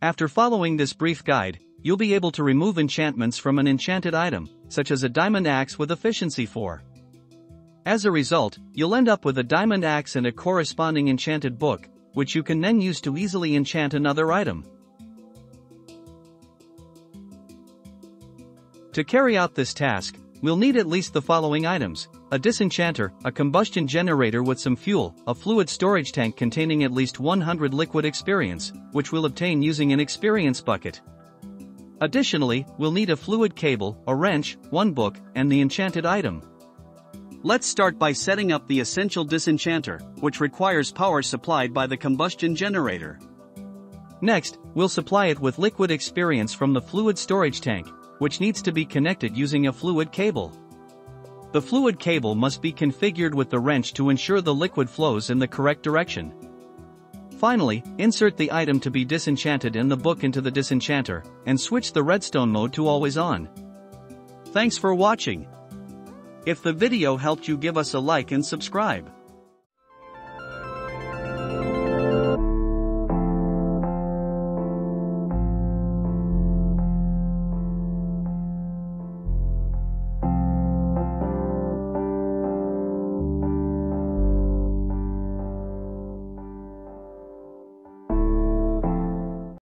After following this brief guide, you'll be able to remove enchantments from an enchanted item, such as a diamond axe with efficiency 4. As a result, you'll end up with a diamond axe and a corresponding enchanted book, which you can then use to easily enchant another item. To carry out this task, we'll need at least the following items a disenchanter, a combustion generator with some fuel, a fluid storage tank containing at least 100 liquid experience, which we'll obtain using an experience bucket. Additionally, we'll need a fluid cable, a wrench, one book, and the enchanted item. Let's start by setting up the essential disenchanter, which requires power supplied by the combustion generator. Next, we'll supply it with liquid experience from the fluid storage tank, which needs to be connected using a fluid cable. The fluid cable must be configured with the wrench to ensure the liquid flows in the correct direction. Finally, insert the item to be disenchanted in the book into the disenchanter, and switch the redstone mode to always on. Thanks for watching. If the video helped you give us a like and subscribe.